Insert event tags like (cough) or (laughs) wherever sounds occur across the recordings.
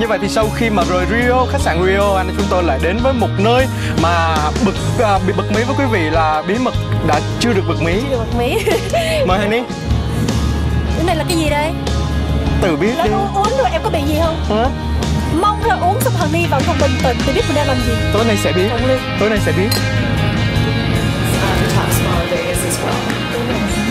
Như vậy thì sau khi mà rời Rio, khách sạn Rio, anh chúng tôi lại đến với một nơi mà bực à, bị bật mí với quý vị là bí mật đã chưa được bật mí. Chưa bật mí (laughs) Mời Honey, Cái này là cái gì đây? tự biết Lớn đi. uống, uống rồi em có bị gì không? Hả? Mong rồi uống xong Honey vào không bình tĩnh thì biết mình đang làm gì Tối nay sẽ biết. Tối nay sẽ biết.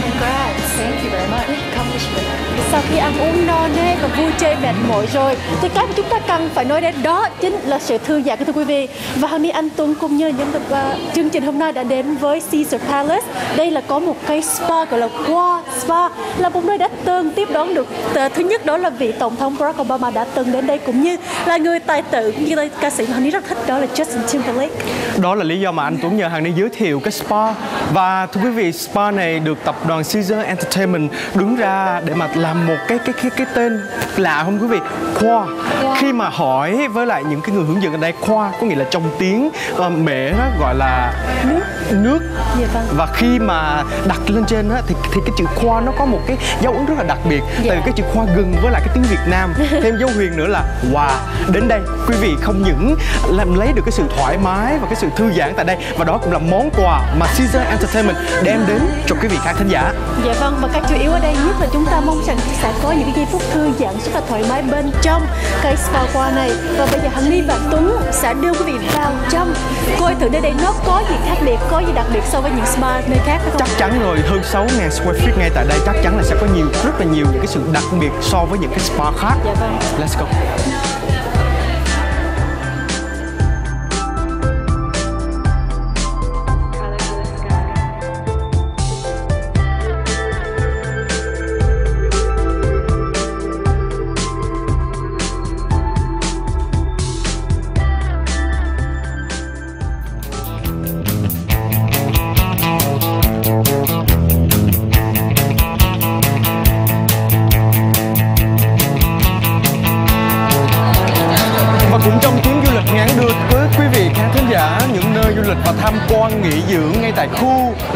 Congrats. Thank you very much. Accomplishment. Sau khi ăn uống no nê và vui chơi mệt mỏi rồi thì cái mà chúng ta cần phải nói đến đó chính là sự thư giãn thưa quý vị. Và hôm nay Anh Tuấn cũng như những tập uh, chương trình hôm nay đã đến với Caesar Palace. Đây là có một cái spa gọi là Qua Spa là một nơi đã từng tiếp đón được à, thứ nhất đó là vị tổng thống Barack Obama đã từng đến đây cũng như là người tài tử cũng như là ca sĩ mà Honey rất thích đó là Justin Timberlake. Đó là lý do mà anh Tuấn nhờ hàng đi giới thiệu cái spa. Và thưa quý vị spa này được tập đoàn Caesar Entertainment đứng ra để mà làm một cái cái cái cái tên lạ không quý vị? Khoa. Khi mà hỏi với lại những cái người hướng dẫn ở đây khoa có nghĩa là trong tiếng uh, mễ nó gọi là nước nước. Dạ vâng. và khi mà đặt lên trên á thì thì cái chữ khoa nó có một cái dấu ấn rất là đặc biệt. Tại vì cái chữ khoa gần với lại cái tiếng Việt Nam. (laughs) Thêm dấu huyền nữa là wow đến đây quý vị không những làm lấy được cái sự thoải mái và cái sự thư giãn tại đây và đó cũng là món quà mà Caesar Entertainment đem đến cho quý vị khán thính giả. Dạ vâng, và cái chủ yếu ở đây nhất là chúng ta mong rằng sẽ có những cái giây phút thư giãn rất là thoải mái bên trong cái spa qua này. Và bây giờ Hằng Ly và Tuấn sẽ đưa quý vị vào trong Coi thử nơi đây nó có gì khác biệt, có gì đặc biệt so với những spa nơi khác phải không? chắc chắn rồi hơn 6.000 square feet ngay tại đây chắc chắn là sẽ có nhiều rất là nhiều những cái sự đặc biệt so với những cái spa khác. Dạ vâng. Let's go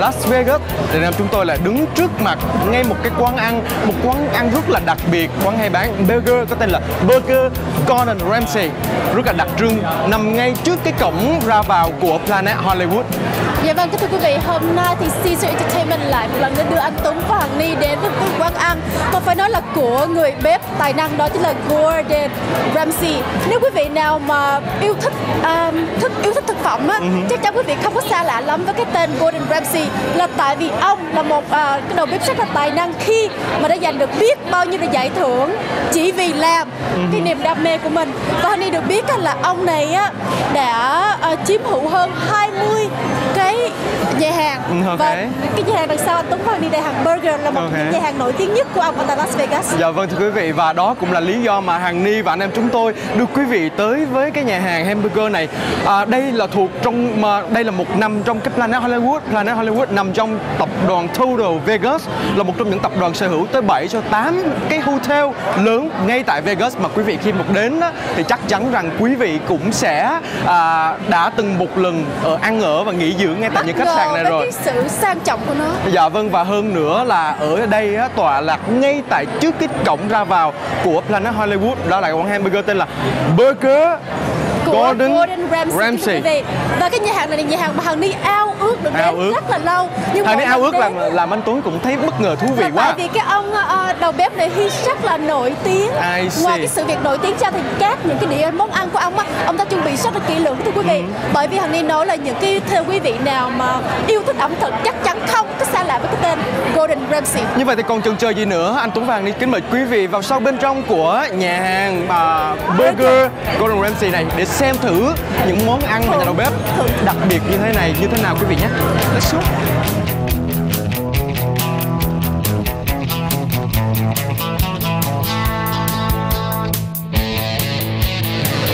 Hola. Las Vegas. Thì nam chúng tôi là đứng trước mặt ngay một cái quán ăn một quán ăn rất là đặc biệt quán hay bán burger có tên là Burger Gordon Ramsay rất là đặc trưng nằm ngay trước cái cổng ra vào của Planet Hollywood. Dạ vâng, thưa quý vị, hôm nay thì Caesar Entertainment lại một lần nữa đưa anh Tuấn và Hằng Ly đến với quán ăn. Mà phải nói là của người bếp tài năng đó chính là Gordon Ramsay. Nếu quý vị nào mà yêu thích um, thích yêu thích thực phẩm á, chắc chắn quý vị không có xa lạ lắm với cái tên Gordon Ramsay là tại vì ông là một à, cái đầu bếp rất là tài năng khi mà đã giành được biết bao nhiêu là giải thưởng chỉ vì làm cái niềm đam mê của mình và Honey được biết là ông này á đã à, chiếm hữu hơn 20 cái nhà hàng Ừ, ok. và cái nhà hàng đằng sau anh Tuấn Văn đi đây hàng burger là một Ok. trong những nhà hàng nổi tiếng nhất của ông ở tại Las Vegas Dạ vâng thưa quý vị và đó cũng là lý do mà Hằng Ni và anh em chúng tôi đưa quý vị tới với cái nhà hàng hamburger này. À, đây là thuộc trong mà đây là một nằm trong cái Planet Hollywood. Planet Hollywood nằm trong tập đoàn Total Vegas là một trong những tập đoàn sở hữu tới 7 cho 8 cái hotel lớn ngay tại Vegas. Mà quý vị khi một đến á, thì chắc chắn rằng quý vị cũng sẽ à, đã từng một lần ở ăn ở và nghỉ dưỡng ngay tại những khách sạn này rồi. cái sự sang trọng của nó. Dạ vâng và hơn nữa là ở đây á, tọa lạc ngay tại trước cái cổng ra vào của Planet Hollywood. Đó là quán hamburger tên là Burger Gordon, Gordon, Ramsay, Ramsay. Vị. và cái nhà hàng này là nhà hàng mà Hằng Ni ao ước được Ao ước. rất là lâu nhưng Thằng mỗi ấy ao ước làm làm anh Tuấn cũng thấy bất ngờ thú vị là quá tại vì cái ông ờ, đầu bếp này hy rất là nổi tiếng ngoài cái sự việc nổi tiếng ra thì các những cái đĩa món ăn của ông á ông ta chuẩn bị rất là kỹ lưỡng thưa quý vị Ừ. bởi vì hằng ni nói là những cái theo quý vị nào mà yêu thích ẩm thực chắc chắn không có xa lạ với cái tên Gordon Ramsay Như vậy thì còn chần chờ gì nữa Anh Tuấn Vàng đi kính mời quý vị vào sau bên trong của nhà hàng à, Burger Gordon Ramsay này để xem thử những món ăn mà nhà đầu bếp đặc biệt như thế này như thế nào quý vị nhé. Let's go.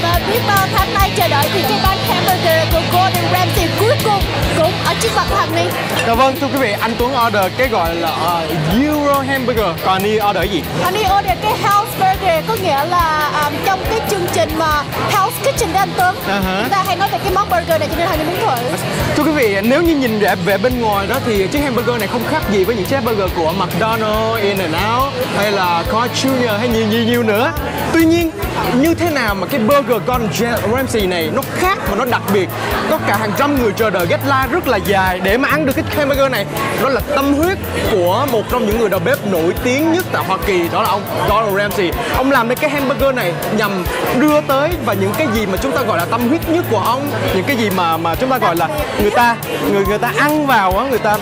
Và biết bao tháng nay chờ đợi thì cái bánh hamburger của Gordon Ramsay cuối cùng cũng ở trước mặt hằng ni Dạ vâng thưa quý vị anh Tuấn order cái gọi là ờ, Euro Hamburger. Còn anh đi order gì? Anh đi order cái house burger có nghĩa là um, trong cái chương trình mà house kitchen đó anh Tuấn. À hả. chúng ta hay nói về cái món burger này cho nên Hằng muốn thử. Thưa quý vị, nếu như nhìn về, về bên ngoài đó thì chiếc hamburger này không khác gì với những chiếc hamburger của McDonald's, In-N-Out hay là Carl Jr hay nhiều nhiều nhiều nữa. Tuy nhiên, như thế nào mà cái burger Gordon Ramsay này nó khác và nó đặc biệt. Có cả hàng trăm người chờ đợi deadline rất là dài để mà ăn được cái hamburger này. Đó là tâm huyết của một trong những người đầu bếp nổi tiếng nhất tại Hoa Kỳ. Đó là ông Gordon Ramsay ông làm nên cái hamburger này nhằm đưa tới và những cái gì mà chúng ta gọi là tâm huyết nhất của ông những cái gì mà mà chúng ta gọi là người ta người người ta ăn vào á người ta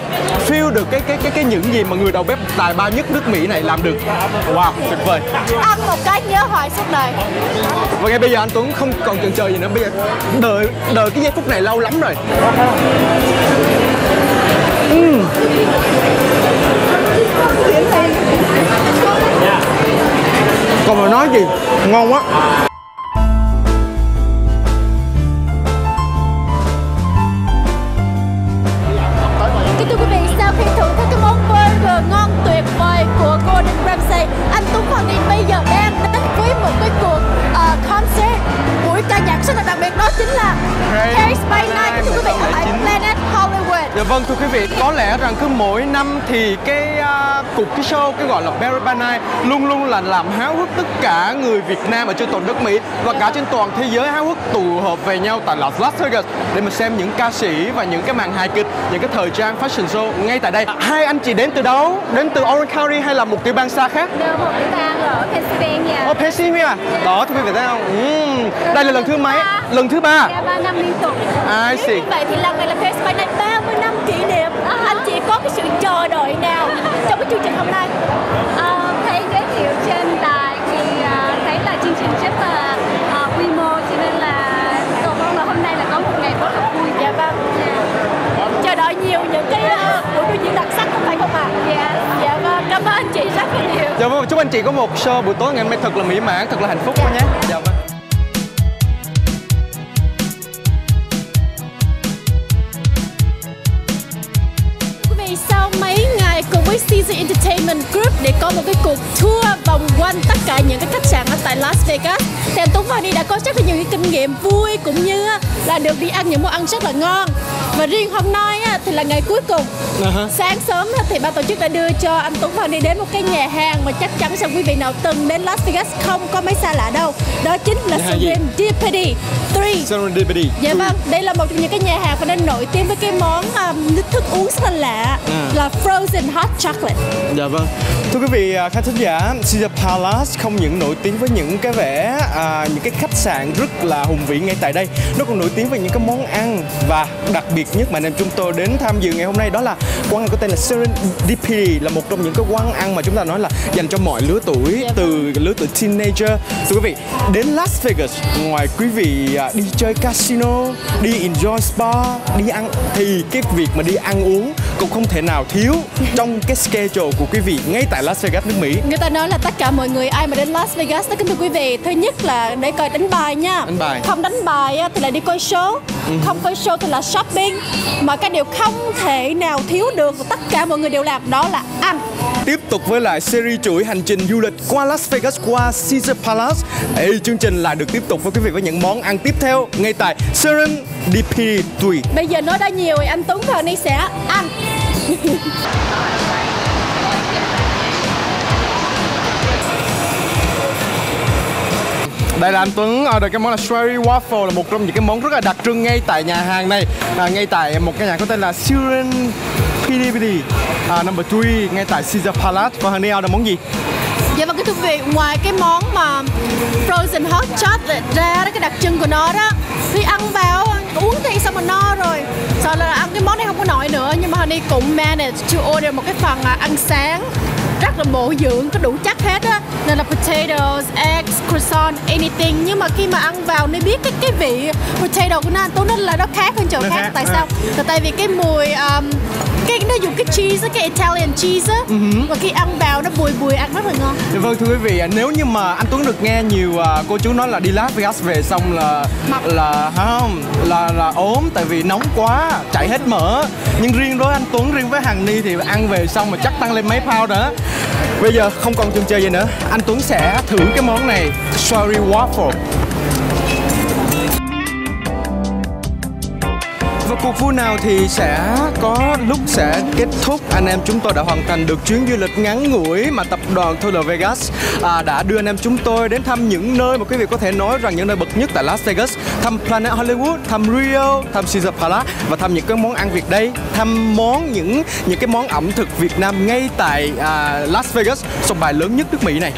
feel được cái cái cái cái những gì mà người đầu bếp tài ba nhất nước Mỹ này làm được. Wow tuyệt vời. Ăn một cái nhớ hoài suốt đời. Và ngay bây giờ anh Tuấn không còn chần chờ gì nữa. Bây giờ đợi đợi cái giây phút này lâu lắm rồi. Ừm. còn mà nói gì? Ngon quá mỗi năm thì cái uh, cuộc cái show cái gọi là Barry by Night luôn luôn là làm háo hức tất cả người Việt Nam ở trên toàn đất Mỹ và cả trên toàn thế giới háo hức tụ họp về nhau tại Las Vegas để mà xem những ca sĩ và những cái màn hài kịch, những cái thời trang fashion show ngay tại đây. Hai anh chị đến từ đâu? Đến từ Orange County hay là một tiểu bang xa khác? Đưa một cái bang ở Pennsylvania. Ở Pennsylvania. Đó thưa quý vị thấy không? Ừm, Đây là lần thứ mấy? Lần thứ ba. Đã 3 năm liên tục. I see. Như vậy thì lần này là Taste by Night 30 năm kỷ niệm. Anh chị có cái sự chờ đợi nào trong cái chương trình hôm nay? Ờ, thấy giới thiệu trên đài thì ờ, thấy là chương trình rất là ờ, quy mô cho nên là cầu mong là hôm nay là có một ngày rất là vui. Dạ vâng. Chờ đợi nhiều những cái ờ, buổi biểu diễn đặc sắc không phải không ạ? Dạ. Dạ vâng, cảm ơn anh chị rất là nhiều. Dạ vâng, chúc anh chị có một show buổi tối ngày hôm nay thật là mỹ mãn, thật là hạnh phúc quá nhé. Dạ vâng. CZ Entertainment Group để có một cái cuộc tour vòng quanh tất cả những cái khách sạn ở tại Las Vegas thì anh Tuấn và đi đã có rất là nhiều cái kinh nghiệm vui cũng như là được đi ăn những món ăn rất là ngon và riêng hôm nay thì là ngày cuối cùng ha. sáng sớm thì ban tổ chức đã đưa cho anh Tuấn Hoàng đi đến một cái nhà hàng mà chắc chắn rằng quý vị nào từng đến Las Vegas không có mấy xa lạ đâu đó chính là? Serendipity 3 Serendipity. Dạ vâng, đây là một trong những cái nhà hàng và đang nổi tiếng với cái món um, thức uống rất là lạ À. là frozen hot chocolate. Dạ vâng. Thưa quý vị à, khán thính giả, Caesar Palace không những nổi tiếng với những cái vẻ à, những cái khách sạn rất là hùng vĩ ngay tại đây, nó còn nổi tiếng với những cái món ăn và đặc biệt nhất mà anh em chúng tôi đến tham dự ngày hôm nay đó là quán ăn có tên là Serendipity là một trong những cái quán ăn mà chúng ta nói là dành cho mọi lứa tuổi Dạ từ lứa tuổi teenager. Thưa quý vị, đến Las Vegas ngoài quý vị à, đi chơi casino, đi enjoy spa, đi ăn thì cái việc mà đi ăn uống cũng không thể nào thiếu trong cái schedule của quý vị ngay tại Las Vegas nước Mỹ. Người ta nói là tất cả mọi người ai mà đến Las Vegas đó kính thưa quý vị, thứ nhất là để coi đánh bài nha. Đánh bài. Không đánh bài thì là đi coi show, không coi show thì là shopping. Mà cái điều không thể nào thiếu được và tất cả mọi người đều làm đó là ăn. Tiếp tục với lại series chuỗi hành trình du lịch qua Las Vegas qua Caesar Palace. Ê, chương trình lại được tiếp tục với quý vị với những món ăn tiếp theo ngay tại Serendipity. Bây giờ nói đã nhiều rồi anh Tuấn và Ni sẽ ăn. (laughs) Đây là anh Tuấn ờ, order cái món là strawberry waffle là một trong những cái món rất là đặc trưng ngay tại nhà hàng này à, ngay tại một cái nhà có tên là Serendipity à, number 3 ngay tại Caesar Palace. Còn hàng order món gì? Dạ vâng, cái thưa quý vị, ngoài cái món mà frozen hot chocolate ra đó, cái đặc trưng của nó đó thì ăn vào uống thì xong mà no rồi? Sau là ăn cái món này không có nổi nữa nhưng mà Honey cũng manage to order một cái phần à, ăn sáng. Rất là bổ dưỡng có đủ chất hết á. Nên là potatoes, eggs, croissant, anything. Nhưng mà khi mà ăn vào nên biết cái cái vị potato của nó anh Tuấn nó là nó khác hơn chỗ Nó khác. khác, tại à. sao? là tại vì cái mùi um, cái nó dùng cái cheese á, cái Italian cheese á và khi ăn vào nó bùi bùi ăn rất là ngon Dạ vâng thưa quý vị, à, nếu như mà anh Tuấn được nghe nhiều à, cô chú nói là đi Las Vegas về xong là Mập. là không là là ốm tại vì nóng quá, chảy hết mỡ. Nhưng riêng đối anh Tuấn, riêng với Hằng Ni thì ăn về xong mà chắc tăng lên mấy pound nữa. Bây giờ không còn chần chờ gì nữa, anh Tuấn sẽ thử cái món này, strawberry waffle. Và cuộc vui nào thì sẽ có lúc sẽ kết thúc anh em chúng tôi đã hoàn thành được chuyến du lịch ngắn ngủi mà tập đoàn Thuller Vegas à, đã đưa anh em chúng tôi đến thăm những nơi mà quý vị có thể nói rằng những nơi bậc nhất tại Las Vegas thăm Planet Hollywood thăm Rio thăm Caesar Palace và thăm những cái món ăn Việt đây thăm món những những cái món ẩm thực Việt Nam ngay tại à, Las Vegas sông bài lớn nhất nước Mỹ này.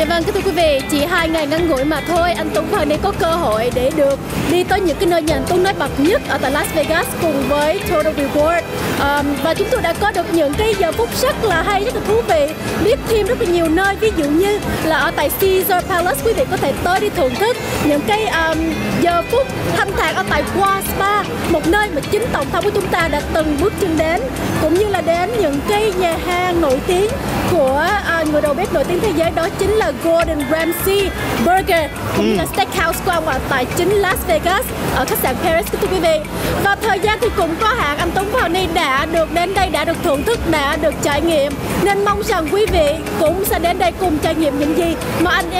Dạ vâng, kính thưa quý vị, chỉ hai ngày ngắn ngủi mà thôi, anh Tuấn và Ni có cơ hội để được đi tới những cái nơi nhà anh Tuấn nói bậc nhất ở tại Las Vegas cùng với Total Reward. Um, và chúng tôi đã có được những cái giờ phút rất là hay, rất là thú vị, biết thêm rất là nhiều nơi, ví dụ như là ở tại Caesar Palace quý vị có thể tới đi thưởng thức những cái um, giờ phút thanh thản ở tại Qua Spa, một nơi mà chính tổng thống của chúng ta đã từng bước chân đến, cũng như là đến những cái nhà hàng nổi tiếng của uh, người đầu bếp nổi tiếng thế giới đó chính là Gordon Ramsay Burger cũng như là Steakhouse của ông tại chính Las Vegas ở khách sạn Paris thưa quý vị. Và thời gian thì cũng có hạn anh Tuấn và Ni đã được đến đây đã được thưởng thức đã được trải nghiệm. Nên mong rằng quý vị cũng sẽ đến đây cùng trải nghiệm những gì mà anh em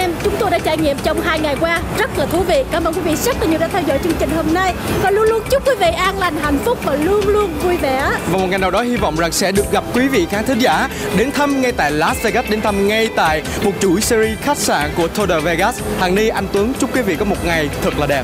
trải nghiệm trong hai ngày qua rất là thú vị cảm ơn quý vị rất là nhiều đã theo dõi chương trình hôm nay và luôn luôn chúc quý vị an lành hạnh phúc và luôn luôn vui vẻ và một ngày nào đó hy vọng rằng sẽ được gặp quý vị khán thính giả đến thăm ngay tại Las Vegas đến thăm ngay tại một chuỗi series khách sạn của Total Vegas. Hàng Ni, anh Tuấn chúc quý vị có một ngày thật là đẹp.